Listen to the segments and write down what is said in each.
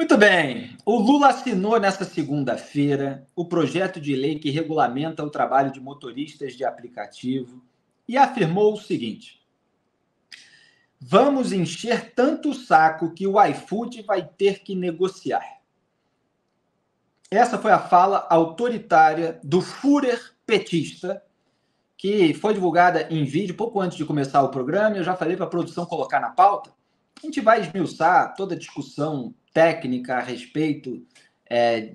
Muito bem. O Lula assinou nesta segunda-feira o projeto de lei que regulamenta o trabalho de motoristas de aplicativo e afirmou o seguinte: Vamos encher tanto o saco que o iFood vai ter que negociar. Essa foi a fala autoritária do Führer petista, que foi divulgada em vídeo pouco antes de começar o programa. Eu já falei para a produção colocar na pauta. A gente vai esmiuçar toda a discussão técnica a respeito é,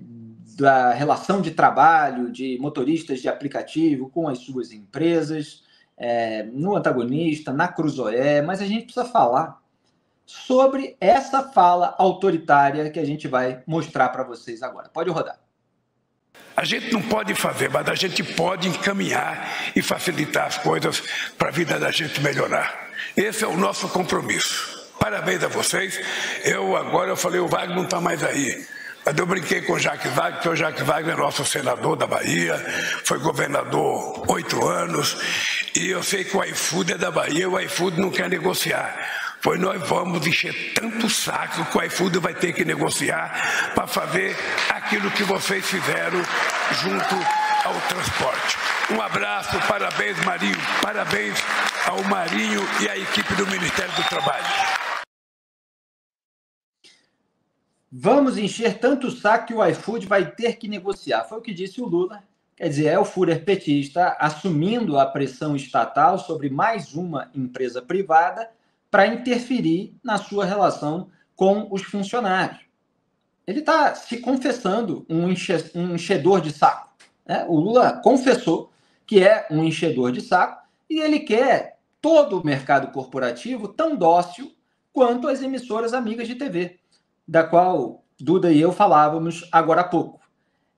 da relação de trabalho de motoristas de aplicativo com as suas empresas, é, no antagonista, na Cruzoé, mas a gente precisa falar sobre essa fala autoritária que a gente vai mostrar para vocês agora. Pode rodar. A gente não pode fazer, mas a gente pode encaminhar e facilitar as coisas para a vida da gente melhorar. Esse é o nosso compromisso. Parabéns a vocês. Eu agora eu falei, o Wagner não está mais aí. Mas eu brinquei com o Jacques Wagner, que o Jacques Wagner é nosso senador da Bahia, foi governador oito anos, e eu sei que o iFood é da Bahia, o iFood não quer negociar. Pois nós vamos encher tanto saco que o iFood vai ter que negociar para fazer aquilo que vocês fizeram junto ao transporte. Um abraço, parabéns, Marinho, parabéns ao Marinho e à equipe do Ministério do Trabalho. Vamos encher tanto o saco que o iFood vai ter que negociar. Foi o que disse o Lula. Quer dizer, é o Führer petista assumindo a pressão estatal sobre mais uma empresa privada para interferir na sua relação com os funcionários. Ele está se confessando um, enche, um enchedor de saco. Né? O Lula confessou que é um enchedor de saco e ele quer todo o mercado corporativo tão dócil quanto as emissoras amigas de TV da qual Duda e eu falávamos agora há pouco,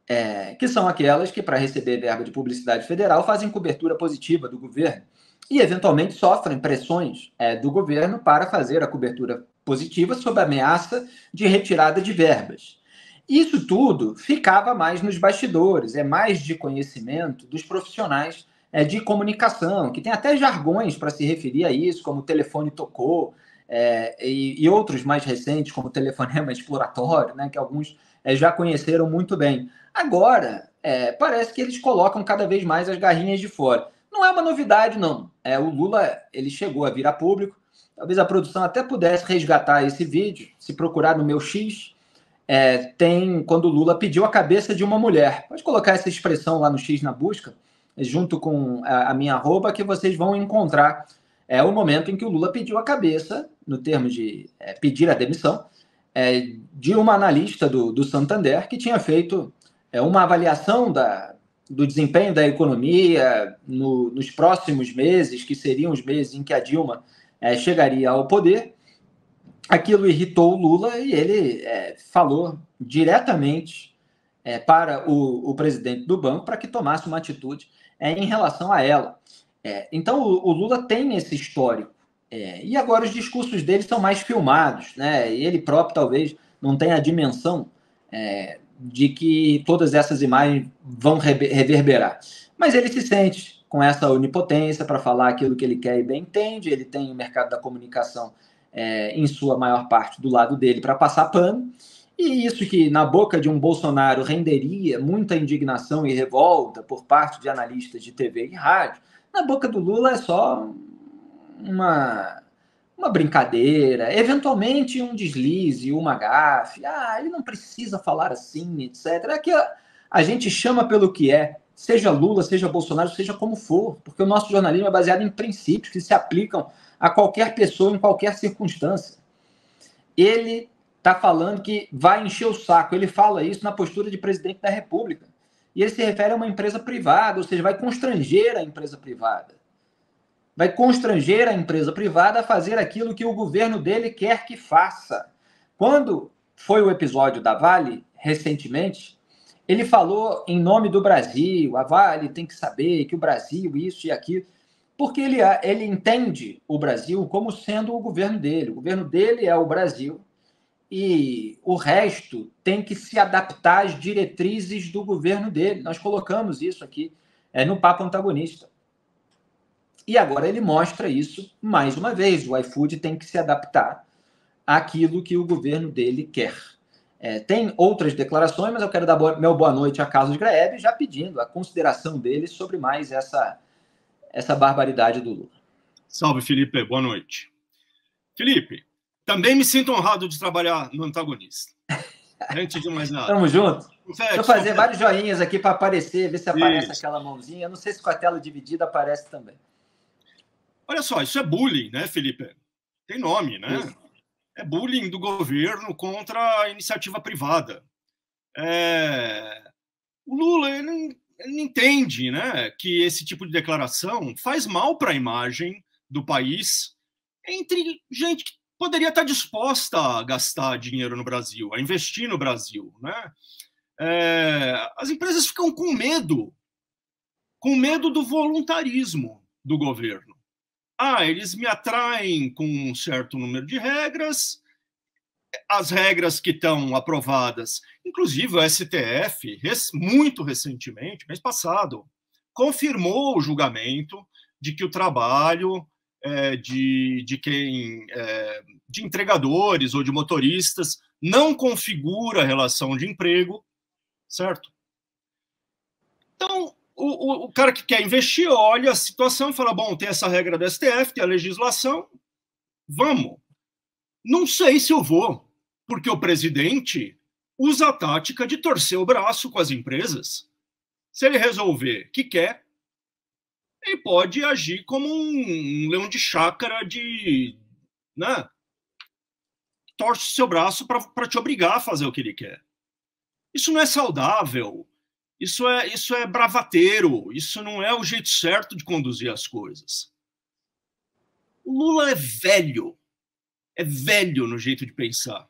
é, que são aquelas que, para receber verba de publicidade federal, fazem cobertura positiva do governo e, eventualmente, sofrem pressões é, do governo para fazer a cobertura positiva sob ameaça de retirada de verbas. Isso tudo ficava mais nos bastidores, é mais de conhecimento dos profissionais é, de comunicação, que tem até jargões para se referir a isso, como o telefone tocou, é, e, e, outros mais recentes, como o telefonema exploratório, né, que alguns é, já conheceram muito bem. Agora, é, parece que eles colocam cada vez mais as garrinhas de fora. Não é uma novidade, não. É, o Lula ele chegou a vir a público. Talvez a produção até pudesse resgatar esse vídeo, se procurar no meu X. É, tem quando o Lula pediu a cabeça de uma mulher. Pode colocar essa expressão lá no X na busca, junto com a, a minha arroba, que vocês vão encontrar é o momento em que o Lula pediu a cabeça, no termo de é, pedir a demissão, é, de uma analista do, do Santander que tinha feito é, uma avaliação da, do desempenho da economia no, nos próximos meses, que seriam os meses em que a Dilma é, chegaria ao poder. Aquilo irritou o Lula e ele é, falou diretamente é, para o, o, presidente do banco para que tomasse uma atitude em relação a ela. É, então o, o, Lula tem esse histórico. É, e agora os discursos dele são mais filmados, né? E ele próprio talvez não tenha a dimensão é, de que todas essas imagens vão reverberar. Mas ele se sente com essa onipotência para falar aquilo que ele quer e bem entende. Ele tem o mercado da comunicação é, em sua maior parte do lado dele para passar pano. E isso que na boca de um Bolsonaro renderia muita indignação e revolta por parte de analistas de TV e rádio, na boca do Lula é só uma, uma brincadeira, eventualmente um deslize, uma gafe. Ah, ele não precisa falar assim, etc. É que a, a gente chama pelo que é, seja Lula, seja Bolsonaro, seja como for, porque o nosso jornalismo é baseado em princípios que se aplicam a qualquer pessoa em qualquer circunstância. Ele está falando que vai encher o saco. Ele fala isso na postura de presidente da República e ele se refere a uma empresa privada, ou seja, vai constranger a empresa privada. Vai constranger a empresa privada a fazer aquilo que o governo dele quer que faça. Quando foi o episódio da Vale, recentemente, ele falou em nome do Brasil, a Vale tem que saber que o Brasil, isso e aquilo, porque ele, ele entende o Brasil como sendo o governo dele. O governo dele é o Brasil e o resto tem que se adaptar às diretrizes do governo dele. Nós colocamos isso aqui é, no papo antagonista. E agora ele mostra isso mais uma vez. O iFood tem que se adaptar àquilo que o governo dele quer. É, tem outras declarações, mas eu quero dar boa, meu boa noite a Carlos Graeb, já pedindo a consideração dele sobre mais essa, essa barbaridade do Lula. Salve, Felipe. Boa noite. Felipe, também me sinto honrado de trabalhar no antagonista. Antes de mais nada. Tamo junto. Deixa eu fazer vários joinhas aqui para aparecer, ver se aparece isso. aquela mãozinha. Eu não sei se com a tela dividida aparece também. Olha só, isso é bullying, né, Felipe? Tem nome, né? Isso. É bullying do governo contra a iniciativa privada. É... O Lula ele não, ele não entende né, que esse tipo de declaração faz mal para a imagem do país entre gente que poderia estar disposta a gastar dinheiro no Brasil, a investir no Brasil. Né? É, as empresas ficam com medo, com medo do voluntarismo do governo. Ah, eles me atraem com um certo número de regras, as regras que estão aprovadas, inclusive o STF, muito recentemente, mês passado, confirmou o julgamento de que o trabalho é, de, de quem é, de entregadores ou de motoristas não configura relação de emprego, certo? Então, o, o, o, cara que quer investir olha a situação fala: bom, tem essa regra do STF, tem a legislação, vamos. Não sei se eu vou, porque o presidente usa a tática de torcer o braço com as empresas. Se ele resolver que quer, ele pode agir como um leão de chácara de. Né? Torce seu braço para te obrigar a fazer o que ele quer. Isso não é saudável. Isso é, isso é bravateiro. Isso não é o jeito certo de conduzir as coisas. O Lula é velho. É velho no jeito de pensar.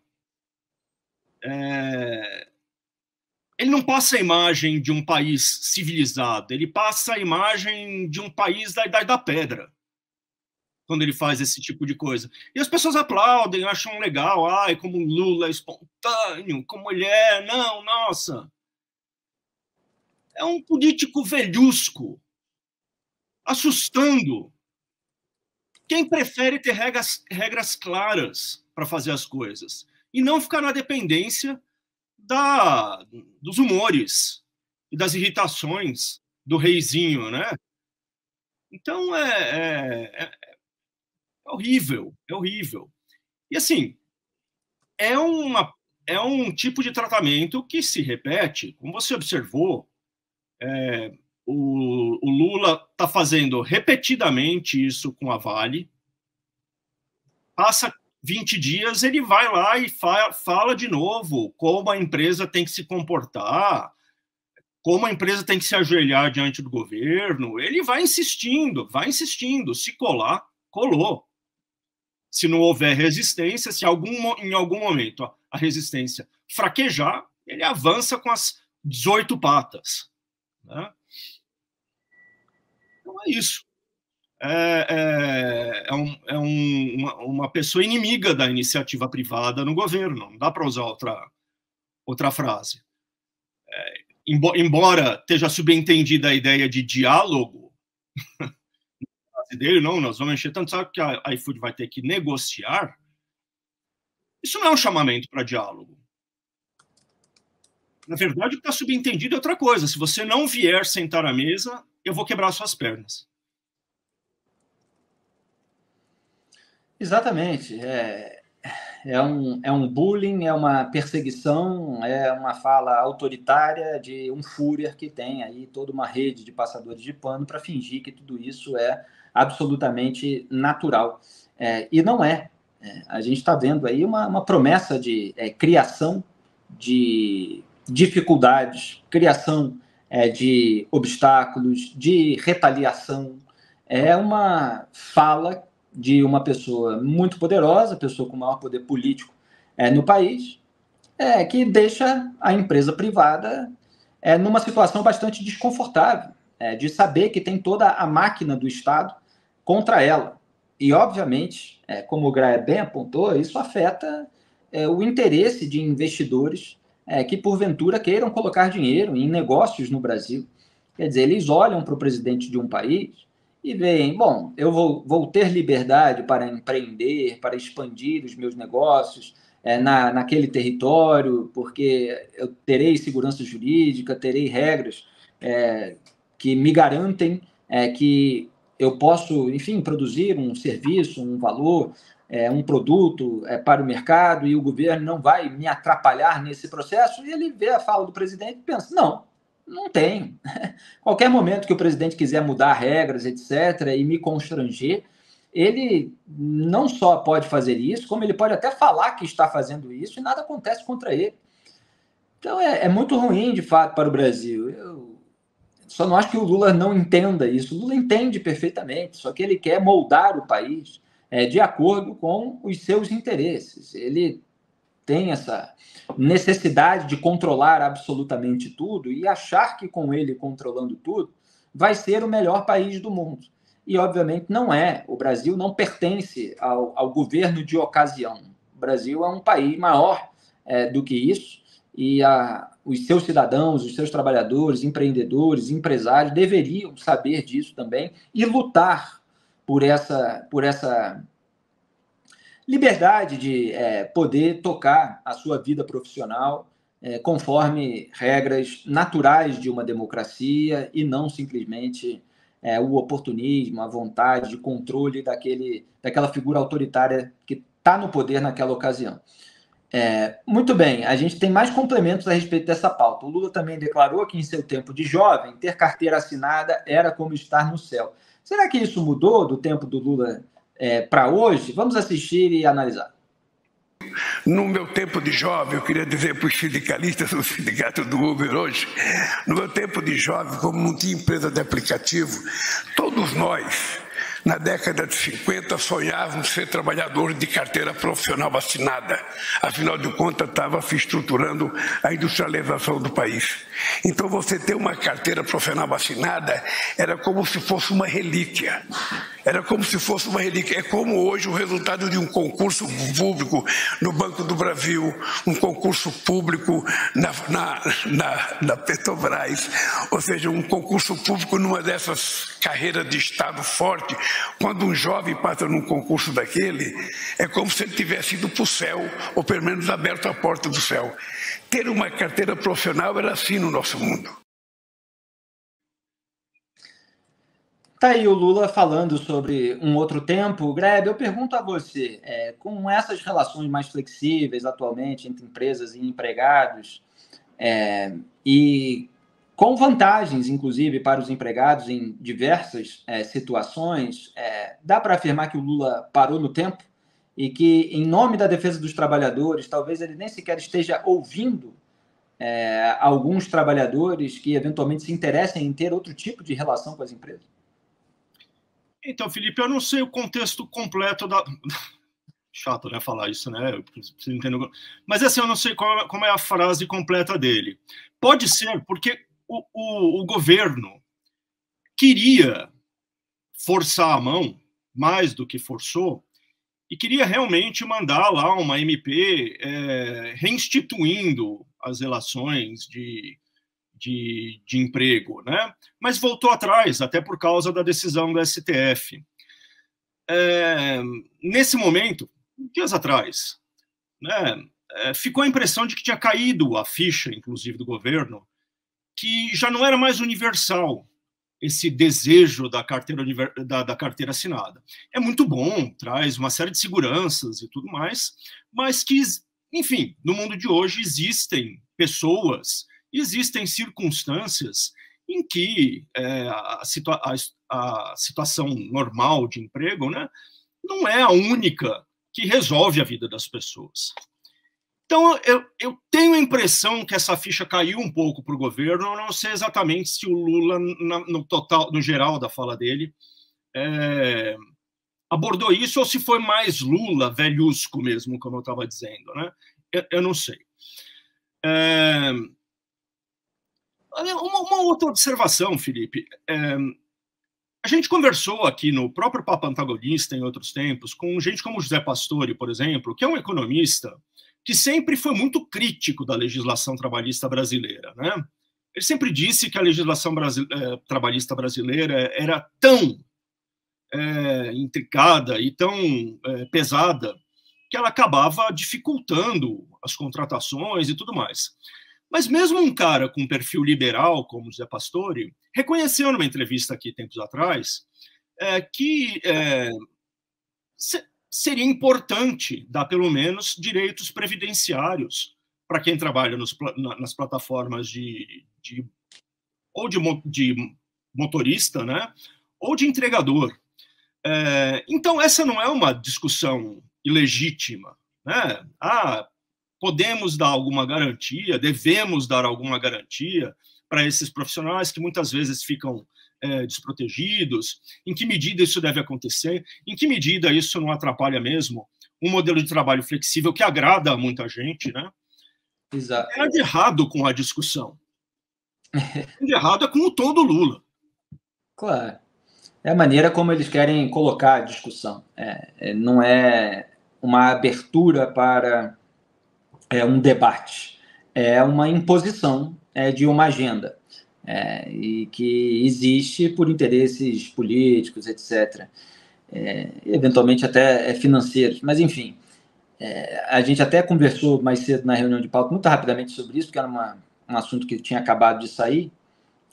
É ele não passa a imagem de um país civilizado, ele passa a imagem de um país da Idade da Pedra, quando ele faz esse tipo de coisa. E as pessoas aplaudem, acham legal, ai, como Lula é espontâneo, como ele é, não, nossa. É um político velhusco, assustando. Quem prefere ter regras, regras claras para fazer as coisas e não ficar na dependência da, dos humores e das irritações do reizinho, né? Então é, é, é, é horrível, é horrível. E assim, é, uma, é um tipo de tratamento que se repete, como você observou, é, o, o, Lula está fazendo repetidamente isso com a Vale, passa 20 dias ele vai lá e fa fala de novo como a empresa tem que se comportar, como a empresa tem que se ajoelhar diante do governo. Ele vai insistindo, vai insistindo. Se colar, colou. Se não houver resistência, se algum, em algum momento a resistência fraquejar, ele avança com as 18 patas. Né? Então é isso é, é, é, um, é um, uma, uma, pessoa inimiga da iniciativa privada no governo. Não dá para usar outra, outra frase. É, embora esteja subentendida a ideia de diálogo, dele, não, nós vamos encher tanto sabe que a iFood vai ter que negociar. Isso não é um chamamento para diálogo. Na verdade, o que está subentendido é outra coisa. Se você não vier sentar à mesa, eu vou quebrar suas pernas. Exatamente. É, é, um, é um bullying, é uma perseguição, é uma fala autoritária de um Führer que tem aí toda uma rede de passadores de pano para fingir que tudo isso é absolutamente natural. É, e não é. é a gente está vendo aí uma, uma promessa de é, criação de dificuldades, criação é, de obstáculos, de retaliação. É uma fala de uma pessoa muito poderosa, pessoa com maior poder político é, no país, é, que deixa a empresa privada é, numa situação bastante desconfortável, é, de saber que tem toda a máquina do Estado contra ela. E, obviamente, é, como o Graia bem apontou, isso afeta é, o interesse de investidores é, que, porventura, queiram colocar dinheiro em negócios no Brasil. Quer dizer, eles olham para o presidente de um país e veem, bom, eu vou, vou ter liberdade para empreender, para expandir os meus negócios, é, na, naquele território, porque eu terei segurança jurídica, terei regras é, que me garantem é, que eu posso, enfim, produzir um serviço, um valor, é, um produto é, para o mercado e o governo não vai me atrapalhar nesse processo. E ele vê a fala do presidente e pensa: não, não tem. Qualquer momento que o presidente quiser mudar regras, etc., e me constranger, ele não só pode fazer isso, como ele pode até falar que está fazendo isso e nada acontece contra ele. Então é, é muito ruim, de fato, para o Brasil. Eu só não acho que o Lula não entenda isso. O Lula entende perfeitamente, só que ele quer moldar o país é, de acordo com os seus interesses. Ele tem essa necessidade de controlar absolutamente tudo e achar que com ele controlando tudo vai ser o melhor país do mundo. E, obviamente, não é. O Brasil não pertence ao, ao governo de ocasião. O Brasil é um país maior é, do que isso e a, os seus cidadãos, os seus trabalhadores, empreendedores, empresários deveriam saber disso também e lutar por essa, por essa liberdade de é, poder tocar a sua vida profissional é, conforme regras naturais de uma democracia e não simplesmente é, o oportunismo, a vontade de controle daquele, daquela figura autoritária que está no poder naquela ocasião. É, muito bem, a gente tem mais complementos a respeito dessa pauta. O Lula também declarou que, em seu tempo de jovem, ter carteira assinada era como estar no céu. Será que isso mudou do tempo do Lula é, para hoje? Vamos assistir e analisar. No meu tempo de jovem, eu queria dizer para os sindicalistas do sindicato do Uber hoje, no meu tempo de jovem, como não tinha empresa de aplicativo, todos nós na década de 50, sonhavam ser trabalhadores de carteira profissional assinada. Afinal de contas, estava se estruturando a industrialização do país. Então, você ter uma carteira profissional assinada era como se fosse uma relíquia. Era como se fosse uma relíquia. É como hoje o resultado de um concurso público no Banco do Brasil, um concurso público na, na, na, na Petrobras, ou seja, um concurso público numa dessas carreiras de Estado forte, quando um jovem passa num concurso daquele, é como se ele tivesse ido para o céu, ou pelo menos aberto a porta do céu. Ter uma carteira profissional era assim no nosso mundo. Tá aí o Lula falando sobre um outro tempo. Greg, eu pergunto a você, é, com essas relações mais flexíveis atualmente entre empresas e empregados, é, e com vantagens, inclusive, para os empregados em diversas é, situações. É, dá para afirmar que o Lula parou no tempo e que, em nome da defesa dos trabalhadores, talvez ele nem sequer esteja ouvindo é, alguns trabalhadores que eventualmente se interessem em ter outro tipo de relação com as empresas? Então, Felipe, eu não sei o contexto completo da. Chato, né, falar isso, né? Mas assim, eu não sei como é a frase completa dele. Pode ser, porque o, o, o governo queria forçar a mão, mais do que forçou, e queria realmente mandar lá uma MP é, reinstituindo as relações de, de, de, emprego, né? Mas voltou atrás, até por causa da decisão do STF. É, nesse momento, dias atrás, né, é, ficou a impressão de que tinha caído a ficha, inclusive, do governo, que já não era mais universal esse desejo da carteira, da, da, carteira assinada. É muito bom, traz uma série de seguranças e tudo mais, mas que, enfim, no mundo de hoje existem pessoas, existem circunstâncias em que é, a, situa a, a situação normal de emprego né, não é a única que resolve a vida das pessoas. Então, eu, eu, tenho a impressão que essa ficha caiu um pouco para o governo. Eu não sei exatamente se o Lula, na, no total, no geral da fala dele, é, abordou isso ou se foi mais Lula, velhusco mesmo, como eu estava dizendo. Né? Eu, eu não sei. É, uma, uma, outra observação, Felipe. É, a gente conversou aqui no próprio Papo Antagonista, em outros tempos, com gente como José Pastore, por exemplo, que é um economista que sempre foi muito crítico da legislação trabalhista brasileira. Né? Ele sempre disse que a legislação eh, trabalhista brasileira era tão é, intricada e tão é, pesada que ela acabava dificultando as contratações e tudo mais. Mas mesmo um cara com um perfil liberal, como Zé Pastore, reconheceu numa entrevista aqui tempos atrás é, que seria importante dar pelo menos direitos previdenciários para quem trabalha nos, nas plataformas de, de ou de, de, motorista, né, ou de entregador. É, então essa não é uma discussão ilegítima, né? Ah, podemos dar alguma garantia, devemos dar alguma garantia para esses profissionais que muitas vezes ficam é, desprotegidos, em que medida isso deve acontecer, em que medida isso não atrapalha mesmo um modelo de trabalho flexível que agrada a muita gente, né? Exato. É de errado com a discussão. É de errado é com o tom do Lula. Claro. É a maneira como eles querem colocar a discussão. É, é não é uma abertura para é, um debate, é uma imposição é, de uma agenda é, e que existe por interesses políticos, etc. É, eventualmente até é, financeiros, mas enfim. É, a gente até conversou mais cedo na reunião de pauta, muito rapidamente sobre isso, porque era uma, um assunto que tinha acabado de sair,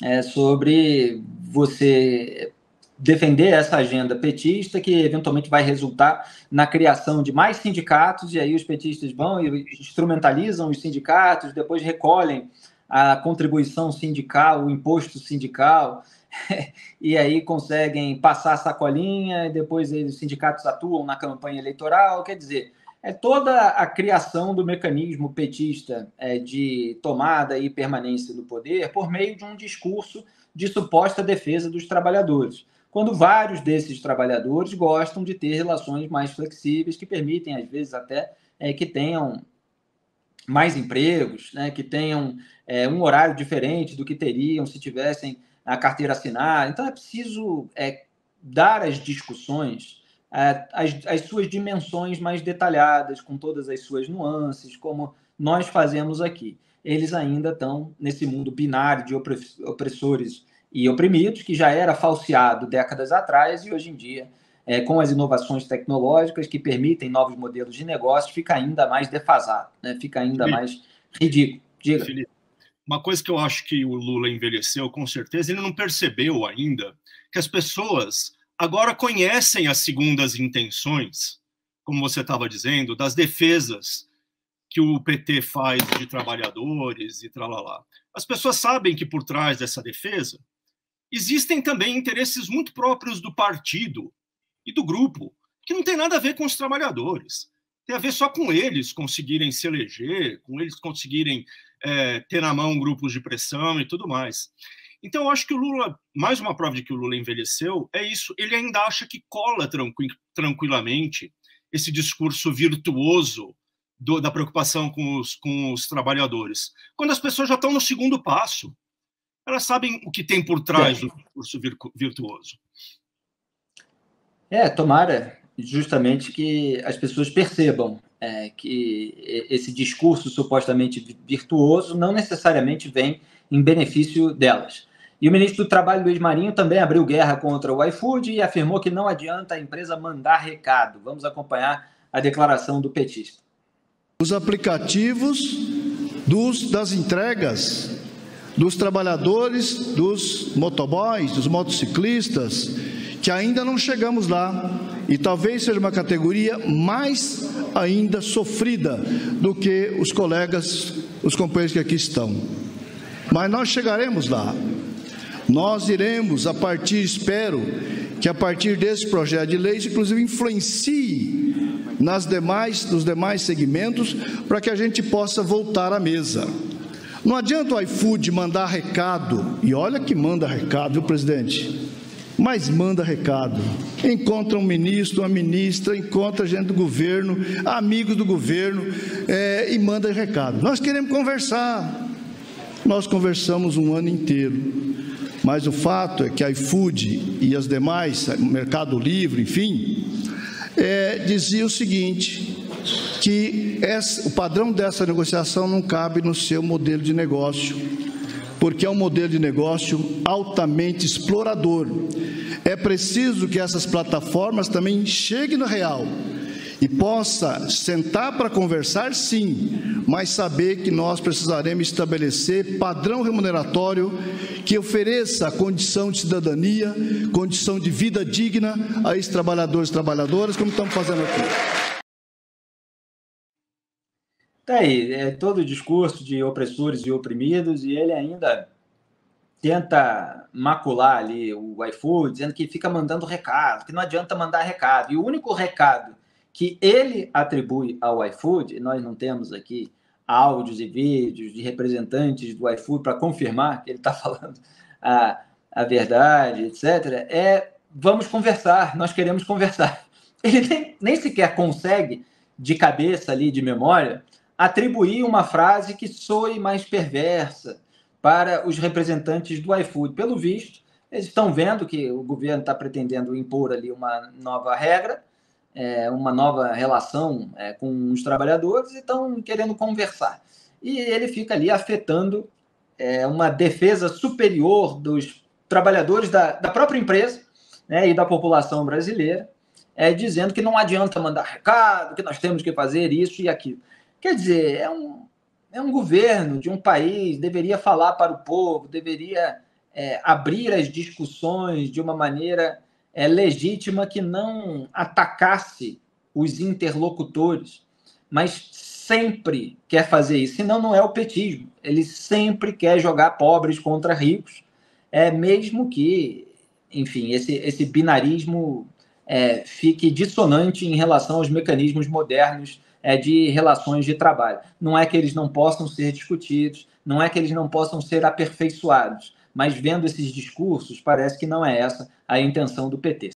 é, sobre você defender essa agenda petista que eventualmente vai resultar na criação de mais sindicatos e aí os petistas vão e instrumentalizam os sindicatos, depois recolhem a contribuição sindical, o imposto sindical, e aí conseguem passar a sacolinha, e depois os sindicatos atuam na campanha eleitoral. Quer dizer, é toda a criação do mecanismo petista é, de tomada e permanência do poder por meio de um discurso de suposta defesa dos trabalhadores. Quando vários desses trabalhadores gostam de ter relações mais flexíveis, que permitem, às vezes, até é, que tenham mais empregos, né, que tenham é, um horário diferente do que teriam se tivessem a carteira assinada. Então é preciso é, dar às discussões é, as, as suas dimensões mais detalhadas, com todas as suas nuances, como nós fazemos aqui. Eles ainda estão nesse mundo binário de opressores e oprimidos, que já era falseado décadas atrás e hoje em dia é, com as inovações tecnológicas que permitem novos modelos de negócio, fica ainda mais defasado, né? fica ainda Felipe, mais ridículo. Diga. Felipe, uma coisa que eu acho que o Lula envelheceu, com certeza, ele não percebeu ainda que as pessoas agora conhecem as segundas intenções, como você estava dizendo, das defesas que o PT faz de trabalhadores e tralalá. As pessoas sabem que por trás dessa defesa existem também interesses muito próprios do partido e do grupo, que não tem nada a ver com os trabalhadores. Tem a ver só com eles conseguirem se eleger, com eles conseguirem é, ter na mão grupos de pressão e tudo mais. Então, eu acho que o Lula, mais uma prova de que o Lula envelheceu, é isso. Ele ainda acha que cola tranqui tranquilamente esse discurso virtuoso do, da preocupação com os, com os trabalhadores, quando as pessoas já estão no segundo passo. Elas sabem o que tem por trás do discurso virtuoso. É, tomara justamente que as pessoas percebam é, que esse discurso supostamente virtuoso não necessariamente vem em benefício delas. E o ministro do Trabalho, Luiz Marinho, também abriu guerra contra o iFood e afirmou que não adianta a empresa mandar recado. Vamos acompanhar a declaração do petista. Os aplicativos dos, das entregas dos trabalhadores, dos motoboys, dos motociclistas, que ainda não chegamos lá e talvez seja uma categoria mais ainda sofrida do que os colegas, os companheiros que aqui estão. Mas nós chegaremos lá. Nós iremos, a partir, espero, que a partir desse projeto de lei, inclusive influencie nas demais, nos demais segmentos, para que a gente possa voltar à mesa. Não adianta o iFood mandar recado, e olha que manda recado, viu, presidente? Mas manda recado. Encontra um ministro, uma ministra, encontra gente do governo, amigos do governo é, e manda recado. Nós queremos conversar. Nós conversamos um ano inteiro. Mas o fato é que a iFood e as demais, Mercado Livre, enfim, é, dizia o seguinte: que essa, o padrão dessa negociação não cabe no seu modelo de negócio porque é um modelo de negócio altamente explorador. É preciso que essas plataformas também cheguem no real e possa sentar para conversar, sim, mas saber que nós precisaremos estabelecer padrão remuneratório que ofereça condição de cidadania, condição de vida digna a esses trabalhadores e trabalhadoras, como estamos fazendo aqui. Tá aí, é todo o discurso de opressores e oprimidos, e ele ainda tenta macular ali o iFood, dizendo que fica mandando recado, que não adianta mandar recado. E o único recado que ele atribui ao iFood, nós não temos aqui áudios e vídeos de representantes do iFood para confirmar que ele está falando a, a verdade, etc., é vamos conversar, nós queremos conversar. Ele nem, nem sequer consegue, de cabeça ali, de memória, atribuir uma frase que soe mais perversa para os representantes do iFood. Pelo visto, eles estão vendo que o governo está pretendendo impor ali uma nova regra, é, uma nova relação é, com os trabalhadores e estão querendo conversar. E ele fica ali afetando é, uma defesa superior dos trabalhadores da, da própria empresa né, e da população brasileira, é, dizendo que não adianta mandar recado, que nós temos que fazer isso e aquilo. Quer dizer, é um, é um governo de um país, deveria falar para o povo, deveria é, abrir as discussões de uma maneira é, legítima que não atacasse os interlocutores, mas sempre quer fazer isso, senão não é o petismo. Ele sempre quer jogar pobres contra ricos, é mesmo que, enfim, esse, esse binarismo é, fique dissonante em relação aos mecanismos modernos é, de relações de trabalho. Não é que eles não possam ser discutidos, não é que eles não possam ser aperfeiçoados, mas vendo esses discursos, parece que não é essa a intenção do PT.